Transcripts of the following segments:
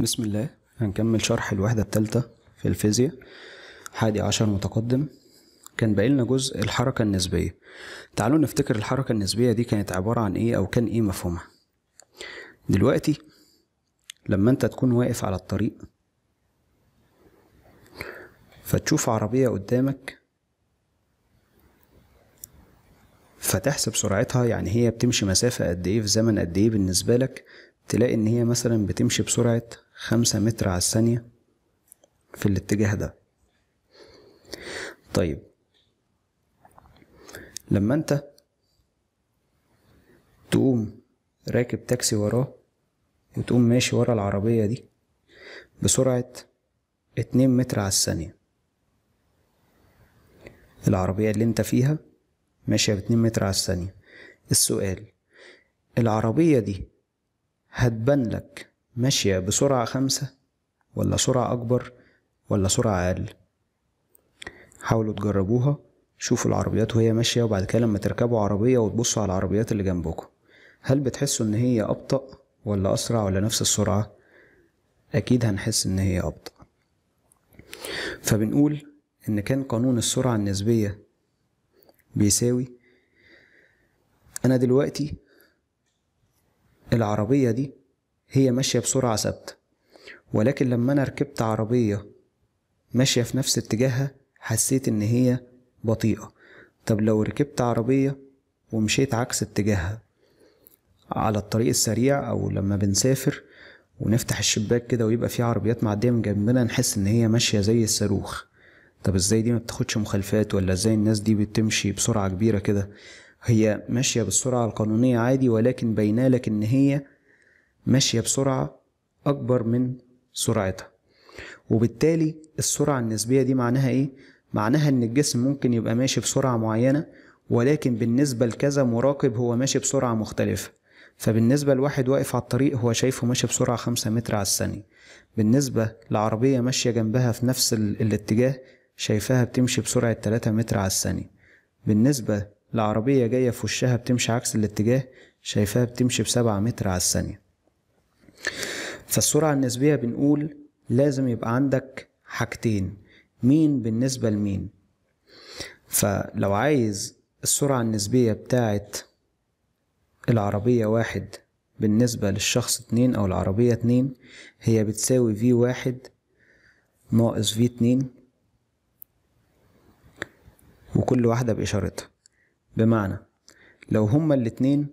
بسم الله. هنكمل شرح الوحدة التالتة في الفيزياء. حادي عشر متقدم. كان باقيلنا جزء الحركة النسبية. تعالوا نفتكر الحركة النسبية دي كانت عبارة عن إيه أو كان إيه مفهومها. دلوقتي لما أنت تكون واقف على الطريق فتشوف عربية قدامك فتحسب سرعتها يعني هي بتمشي مسافة قد إيه في زمن قد إيه بالنسبة لك تلاقي إن هي مثلا بتمشي بسرعة خمسة متر على الثانية في الاتجاه ده. طيب. لما انت تقوم راكب تاكسي وراه وتقوم ماشي ورا العربية دي بسرعة اتنين متر على الثانية. العربية اللي انت فيها ماشية باتنين متر على الثانية. السؤال العربية دي هتبان لك ماشية بسرعة خمسة ولا سرعة أكبر ولا سرعة أقل. حاولوا تجربوها شوفوا العربيات وهي ماشية وبعد كده لما تركبوا عربية وتبصوا على العربيات اللي جنبكم. هل بتحسوا إن هي أبطأ ولا أسرع ولا نفس السرعة؟ أكيد هنحس إن هي أبطأ. فبنقول إن كان قانون السرعة النسبية بيساوي. أنا دلوقتي العربية دي هي ماشية بسرعة ثابتة. ولكن لما أنا ركبت عربية ماشية في نفس اتجاهها حسيت إن هي بطيئة. طب لو ركبت عربية ومشيت عكس اتجاهها على الطريق السريع أو لما بنسافر ونفتح الشباك كده ويبقى في عربيات معدية من جنبنا نحس إن هي ماشية زي الصاروخ. طب إزاي دي ما بتاخدش مخالفات؟ ولا إزاي الناس دي بتمشي بسرعة كبيرة كده؟ هي ماشية بالسرعة القانونية عادي ولكن باينالك إن هي ماشية بسرعة أكبر من سرعتها. وبالتالي السرعة النسبية دي معناها إيه؟ معناها إن الجسم ممكن يبقى ماشي بسرعة معينة ولكن بالنسبة لكذا مراقب هو ماشي بسرعة مختلفة. فبالنسبة لواحد واقف على الطريق هو شايفه ماشي بسرعة خمسة متر على الثانية. بالنسبة لعربية ماشية جنبها في نفس ال- الاتجاه شايفاها بتمشي بسرعة 3 متر على الثانية. بالنسبة لعربية جاية في وشها بتمشي عكس الاتجاه شايفاها بتمشي بسبعة متر على الثانية. فالسرعة النسبية بنقول لازم يبقى عندك حاجتين. مين بالنسبة لمين؟ فلو عايز السرعة النسبية بتاعت العربية واحد بالنسبة للشخص اتنين أو العربية اتنين هي بتساوي في واحد ناقص في اتنين وكل واحدة بإشارتها. بمعنى لو هما الاتنين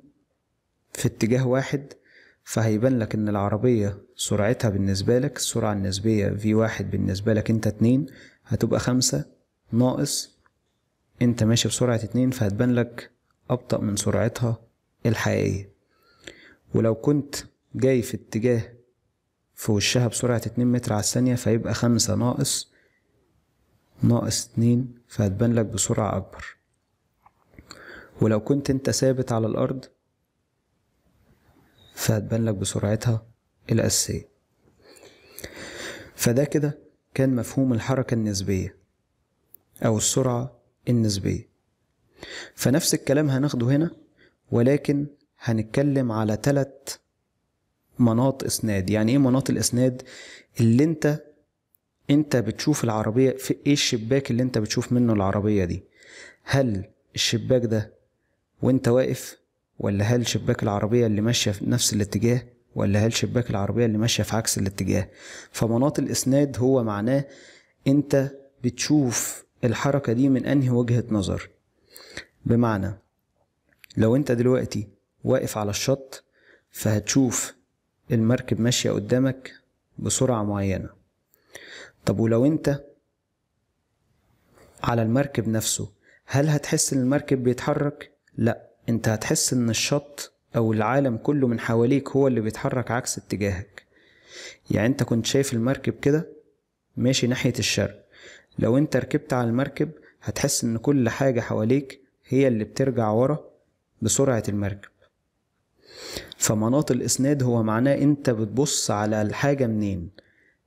في اتجاه واحد فهيبان لك إن العربية سرعتها بالنسبة لك السرعة النسبية في واحد بالنسبة لك أنت اتنين هتبقى خمسة ناقص أنت ماشي بسرعة اتنين فهتبان لك أبطأ من سرعتها الحقيقية. ولو كنت جاي في اتجاه في وشها بسرعة اتنين متر على الثانية فيبقى خمسة ناقص ناقص اتنين فهتبان لك بسرعة أكبر. ولو كنت أنت ثابت على الأرض فهتبان لك بسرعتها الأساسية فده كده كان مفهوم الحركة النسبية أو السرعة النسبية. فنفس الكلام هناخده هنا ولكن هنتكلم على تلت مناط إسناد. يعني إيه مناط الإسناد؟ اللي أنت أنت بتشوف العربية في إيه الشباك اللي أنت بتشوف منه العربية دي؟ هل الشباك ده وأنت واقف ولا هل شباك العربية اللي ماشية في نفس الاتجاه ولا هل شباك العربية اللي ماشية في عكس الاتجاه؟ فمناط الإسناد هو معناه أنت بتشوف الحركة دي من أنهي وجهة نظر. بمعنى لو أنت دلوقتي واقف على الشط فهتشوف المركب ماشية قدامك بسرعة معينة. طب ولو أنت على المركب نفسه هل هتحس إن المركب بيتحرك؟ لا. انت هتحس ان الشط أو العالم كله من حواليك هو اللي بيتحرك عكس اتجاهك. يعني انت كنت شايف المركب كده ماشي ناحية الشرق. لو انت ركبت على المركب هتحس ان كل حاجة حواليك هي اللي بترجع ورا بسرعة المركب. فمناط الاسناد هو معناه انت بتبص على الحاجة منين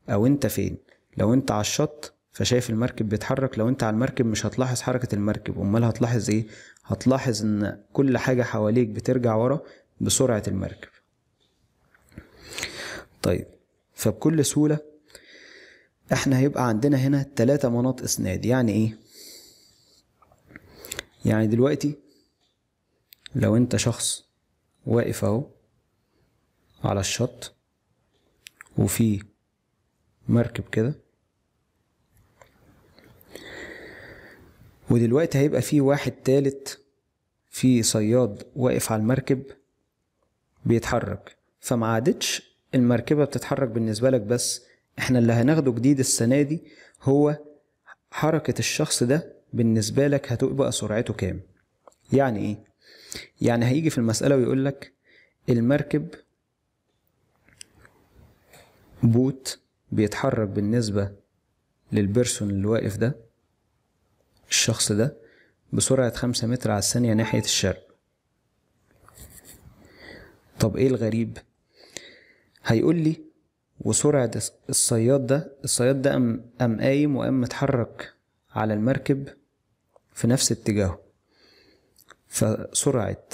أو انت فين. لو انت على الشط فشايف المركب بيتحرك. لو انت على المركب مش هتلاحظ حركة المركب امال هتلاحظ إيه؟ هتلاحظ ان كل حاجة حواليك بترجع ورا بسرعة المركب. طيب فبكل سهولة إحنا هيبقى عندنا هنا تلاتة مناط اسناد. يعني إيه؟ يعني دلوقتي لو انت شخص واقف اهو على الشط وفي مركب كده ودلوقتي هيبقى في واحد تالت في صياد واقف على المركب بيتحرك. فما عادتش المركبة بتتحرك بالنسبة لك بس إحنا اللي هناخده جديد السنة دي هو حركة الشخص ده بالنسبة لك هتبقى سرعته كام. يعني إيه؟ يعني هيجي في المسألة ويقول لك المركب بوت بيتحرك بالنسبة للبرسون اللي واقف ده الشخص ده بسرعة خمسة متر على الثانية ناحية الشرق. طب إيه الغريب؟ هيقول لي وسرعة الصياد ده الصياد ده قام قام قايم وقام متحرك على المركب في نفس اتجاهه. فسرعة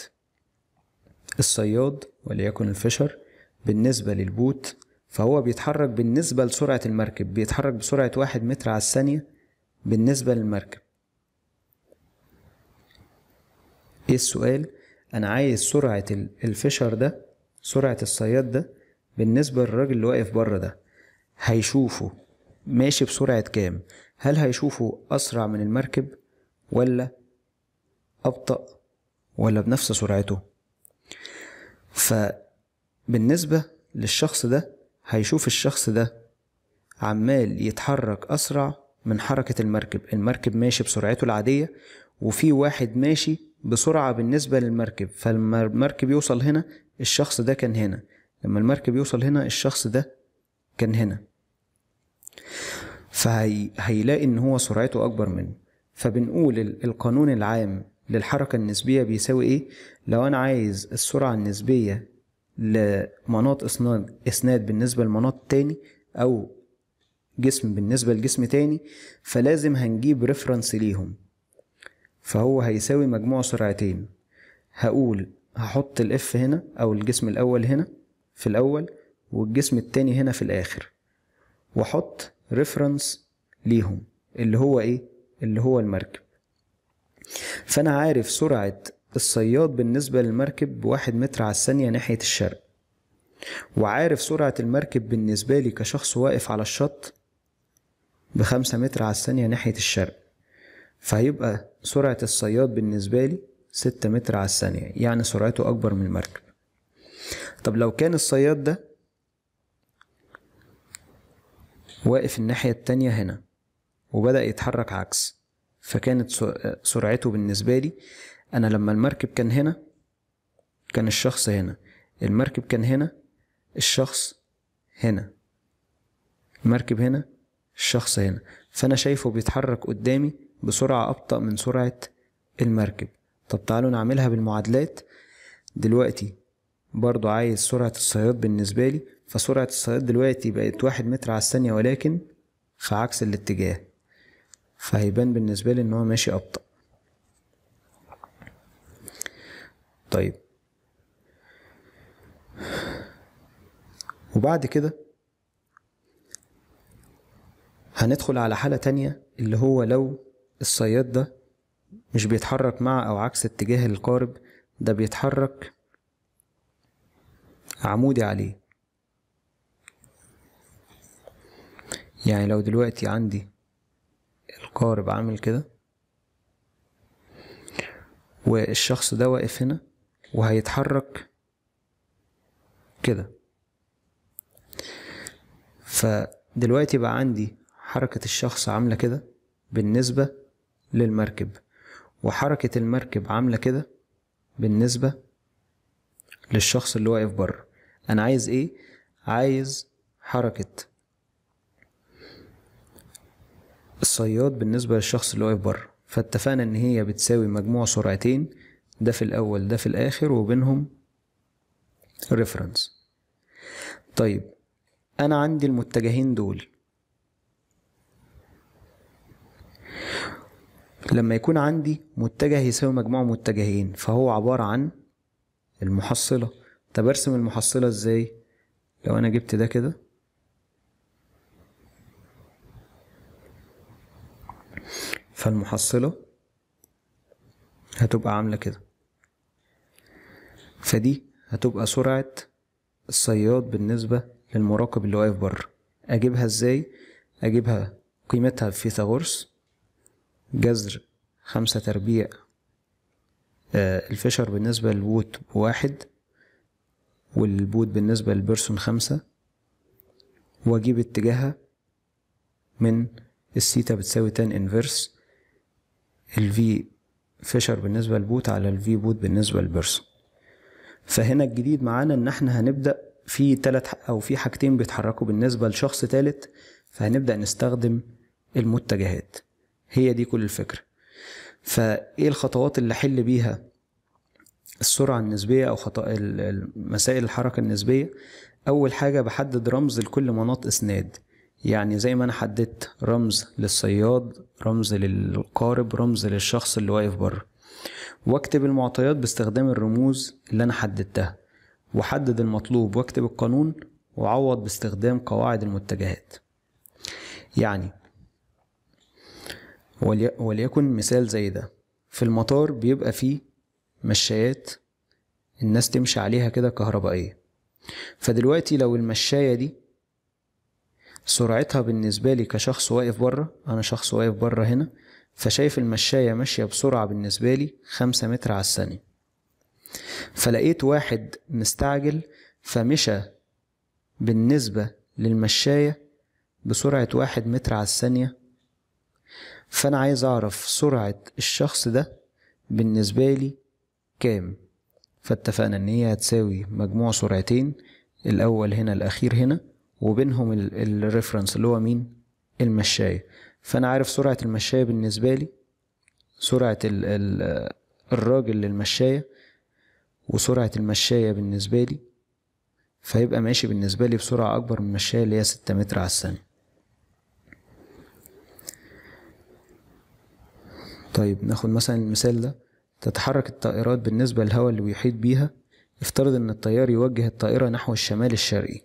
الصياد وليكن الفشر بالنسبة للبوت فهو بيتحرك بالنسبة لسرعة المركب بيتحرك بسرعة واحد متر على الثانية بالنسبة للمركب. إيه السؤال؟ أنا عايز سرعة الفشر ده سرعة الصياد ده بالنسبة للراجل اللي واقف بره ده هيشوفه ماشي بسرعة كام؟ هل هيشوفه أسرع من المركب ولا أبطأ ولا بنفس سرعته؟ فبالنسبة للشخص ده هيشوف الشخص ده عمال يتحرك أسرع من حركة المركب المركب ماشي بسرعته العادية وفي واحد ماشي بسرعة بالنسبة للمركب. فلما المركب يوصل هنا الشخص ده كان هنا. لما المركب يوصل هنا الشخص ده كان هنا. فهيلاقي إن هو سرعته أكبر منه. فبنقول القانون العام للحركة النسبية بيساوي إيه؟ لو أنا عايز السرعة النسبية لمناط اسناد إسناد بالنسبة لمناط تاني أو جسم بالنسبة لجسم تاني فلازم هنجيب reference ليهم. فهو هيساوي مجموع سرعتين. هقول هحط الاف هنا أو الجسم الأول هنا في الأول والجسم التاني هنا في الآخر. وأحط reference ليهم اللي هو إيه؟ اللي هو المركب. فأنا عارف سرعة الصياد بالنسبة للمركب بواحد متر على الثانية ناحية الشرق. وعارف سرعة المركب بالنسبة لي كشخص واقف على الشط بخمسة متر على الثانية ناحية الشرق. فهيبقى سرعة الصياد بالنسبة لي ستة متر على الثانية يعني سرعته أكبر من المركب. طب لو كان الصياد ده واقف الناحية التانية هنا وبدأ يتحرك عكس فكانت سرعته بالنسبة لي أنا لما المركب كان هنا كان الشخص هنا. المركب كان هنا الشخص هنا. المركب هنا الشخص هنا. فأنا شايفه بيتحرك قدامي بسرعة أبطأ من سرعة المركب. طب تعالوا نعملها بالمعادلات. دلوقتي برضو عايز سرعة الصياد بالنسبة لي فسرعة الصياد دلوقتي بقت واحد متر على الثانية ولكن في عكس الاتجاه. فهيبان بالنسبة لي إن هو ماشي أبطأ. طيب. وبعد كده هندخل على حالة تانية اللي هو لو الصياد ده مش بيتحرك مع أو عكس اتجاه القارب ده بيتحرك عمودي عليه. يعني لو دلوقتي عندي القارب عامل كده والشخص ده واقف هنا وهيتحرك كده. فدلوقتي بقى عندي حركة الشخص عاملة كده بالنسبة للمركب. وحركة المركب عاملة كده بالنسبة للشخص اللي واقف بره. أنا عايز إيه؟ عايز حركة الصياد بالنسبة للشخص اللي واقف بره. فاتفقنا إن هي بتساوي مجموع سرعتين ده في الأول ده في الآخر وبينهم ريفرنس طيب أنا عندي المتجهين دول. لما يكون عندي متجه يساوي مجموع متجهين فهو عبارة عن المحصلة. طب ارسم المحصلة إزاي؟ لو أنا جبت ده كده. فالمحصلة هتبقى عاملة كده. فدي هتبقى سرعة الصياد بالنسبة للمراقب اللي واقف بره. أجيبها إزاي؟ أجيبها قيمتها في فيثاغورس. جذر خمسة تربيع. آه، ال fisher بالنسبة لل boat بواحد وال boat بالنسبة لل person خمسة. وأجيب اتجاهها من السيتا بتساوي تان انفرس الفي فيشر بالنسبة للبوت على الفي بوت بالنسبة للبرسون. فهنا الجديد معانا إن إحنا هنبدأ في تلات أو في حاجتين بيتحركوا بالنسبة لشخص تالت. فهنبدأ نستخدم المتجهات. هي دي كل الفكرة فإيه الخطوات اللي أحل بيها السرعة النسبية أو خطأ مسائل الحركة النسبية؟ أول حاجة بحدد رمز لكل مناط إسناد. يعني زي ما أنا حددت رمز للصياد رمز للقارب رمز للشخص اللي واقف بره. واكتب المعطيات باستخدام الرموز اللي أنا حددتها. واحدد المطلوب واكتب القانون وعوض باستخدام قواعد المتجهات. يعني وليكن مثال زي ده. في المطار بيبقى فيه مشايات الناس تمشي عليها كده كهربائية. فدلوقتي لو المشاية دي سرعتها بالنسبة لي كشخص واقف بره أنا شخص واقف بره هنا فشايف المشاية ماشية بسرعة بالنسبة لي خمسة متر على الثانية. فلقيت واحد مستعجل فمشى بالنسبة للمشاية بسرعة واحد متر على الثانية فأنا عايز أعرف سرعة الشخص ده بالنسبة لي كام؟ فاتفقنا إن هي هتساوي مجموع سرعتين الأول هنا الأخير هنا وبينهم الريفرنس اللي هو مين؟ المشاية. فأنا عارف سرعة المشاية بالنسبة لي سرعة ال ال الراجل للمشاية وسرعة المشاية بالنسبة لي فيبقى ماشي بالنسبة لي بسرعة أكبر من المشاية اللي هي ستة متر على الثانية. طيب ناخد مثلا المثال ده. تتحرك الطائرات بالنسبة للهواء اللي بيحيط بيها افترض إن الطيار يوجه الطائرة نحو الشمال الشرقي.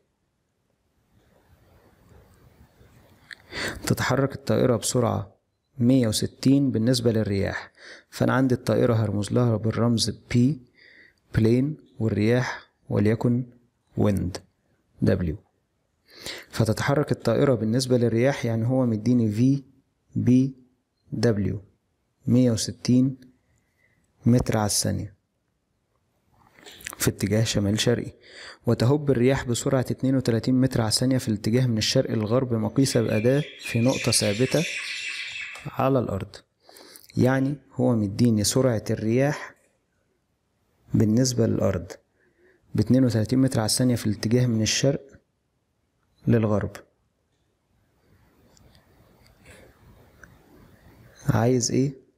تتحرك الطائرة بسرعة 160 بالنسبة للرياح. فأنا عندي الطائرة هرمز لها بالرمز P بلين والرياح وليكن wind W. فتتحرك الطائرة بالنسبة للرياح يعني هو مديني V B W. 160 متر على الثانية. في اتجاه شمال شرقي. وتهب الرياح بسرعة 32 متر على الثانية في الاتجاه من الشرق للغرب مقيسة بأداة في نقطة ثابتة على الأرض. يعني هو مديني سرعة الرياح بالنسبة للأرض. ب 32 متر على الثانية في الاتجاه من الشرق للغرب. عايز إيه؟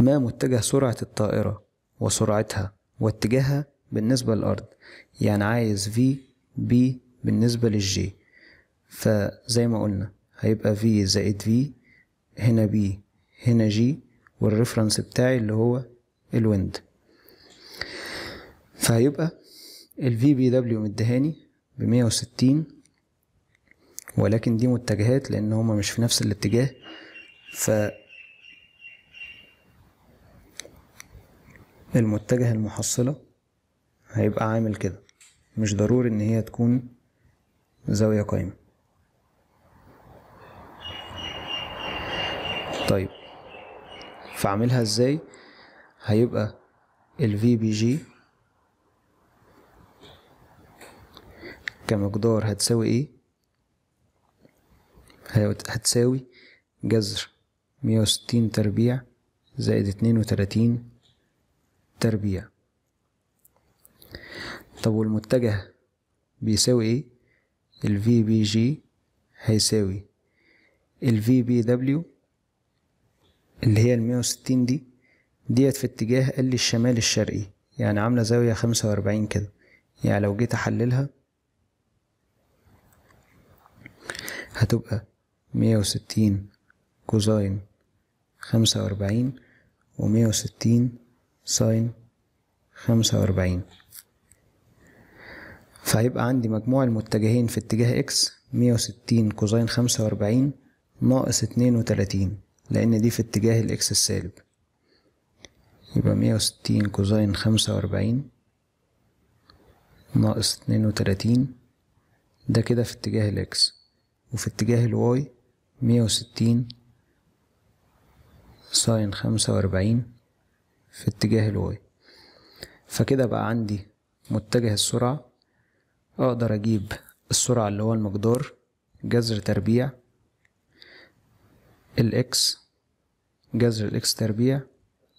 ما متجه سرعة الطائرة وسرعتها واتجاهها بالنسبة للأرض يعني عايز في بي بالنسبة للجي فزي ما قلنا هيبقى V زائد V هنا P هنا G وال reference بتاعي اللي هو ال wind فهيبقى PW مدهاني بمية وستين ولكن دي متجهات لأن هما مش في نفس الاتجاه ف المتجه المحصلة هيبقى عامل كده. مش ضروري إن هي تكون زاوية قايمة. طيب فاعملها إزاي؟ هيبقى ال VBG كمقدار هتساوي إيه؟ هتساوي جذر مية وستين تربيع زائد اتنين وتلاتين تربيع طب والمتجه بيساوي إيه؟ ال VBG هيساوي ال VBW اللي هي المية وستين دي ديت في اتجاه قال لي الشمال الشرقي يعني عاملة زاوية خمسة وأربعين كده. يعني لو جيت أحللها هتبقى مية وستين cosine خمسة وأربعين ومية وستين sine خمسة وأربعين. فهيبقى عندي مجموع المتجهين في اتجاه X مية وستين cosine خمسة وأربعين ناقص اتنين وتلاتين لأن دي في اتجاه ال X السالب. يبقى مية وستين cosine خمسة وأربعين ناقص اتنين وتلاتين ده كده في اتجاه ال X. وفي اتجاه ال Y مية وستين sine خمسة وأربعين في اتجاه ال Y فكده بقى عندي متجه السرعة. أقدر أجيب السرعة اللي هو المقدار جذر تربيع ال X جذر ال X تربيع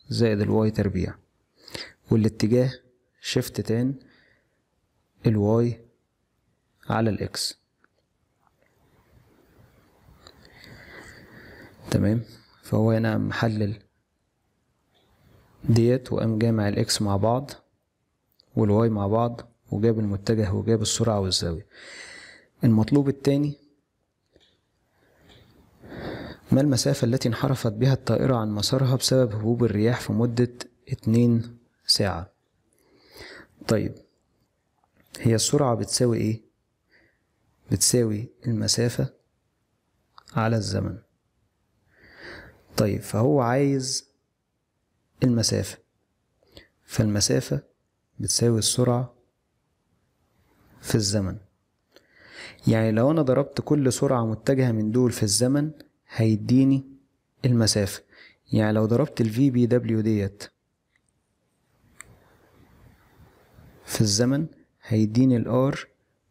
زائد ال Y تربيع. والاتجاه shift tan ال Y على ال X تمام؟ فهو هنا محلل ديت وقام جامع ال X مع بعض وال Y مع بعض وجاب المتجه وجاب السرعة والزاوية المطلوب التاني ما المسافة التي انحرفت بها الطائرة عن مسارها بسبب هبوب الرياح في مدة اتنين ساعة؟ طيب هي السرعة بتساوي إيه؟ بتساوي المسافة على الزمن. طيب فهو عايز المسافة. فالمسافة بتساوي السرعة في الزمن. يعني لو أنا ضربت كل سرعة متجهة من دول في الزمن هيديني المسافة. يعني لو ضربت ال V PW ديت في الزمن هيديني ال R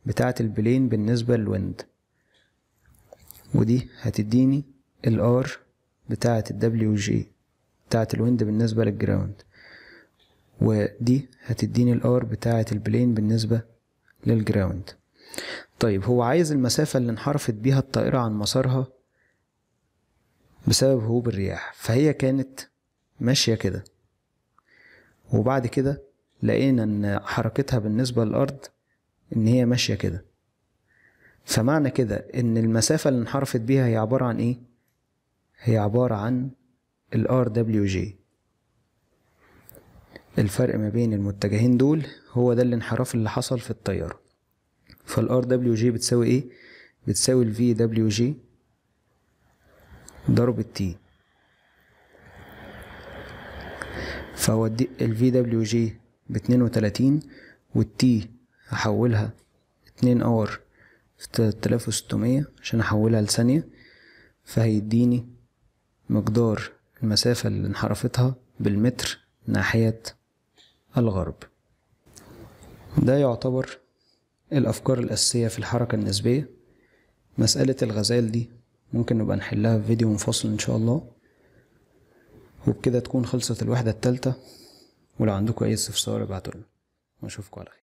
بتاعة ال plane بالنسبة لل wind ودي هتديني ال R بتاعة ال WG بتاعة ال wind بالنسبة لل ground. ودي هتديني ال R بتاعة ال plane بالنسبة لل ground. طيب هو عايز المسافة اللي انحرفت بيها الطائرة عن مسارها بسبب هبوب الرياح. فهي كانت ماشية كده. وبعد كده لقينا إن حركتها بالنسبة للأرض إن هي ماشية كده. فمعنى كده إن المسافة اللي انحرفت بيها هي عبارة عن إيه؟ هي عبارة عن ال RWG الفرق ما بين المتجهين دول هو ده الانحراف اللي حصل في الطيارة. فال RWG بتساوي إيه؟ بتساوي ال VWG ضرب التي فهو ال VWG باتنين وتلاتين والتي هحولها اتنين اور في تلات آلاف وستمية عشان أحولها لثانية. فهيديني مقدار المسافة اللي انحرفتها بالمتر ناحية الغرب. ده يعتبر الأفكار الأساسية في الحركة النسبية. مسألة الغزال دي ممكن نبقى نحلها في فيديو منفصل إن شاء الله. وبكده تكون خلصت الوحدة التالتة. ولو عندكم أي استفسار ابعتولنا وأشوفكم على خير.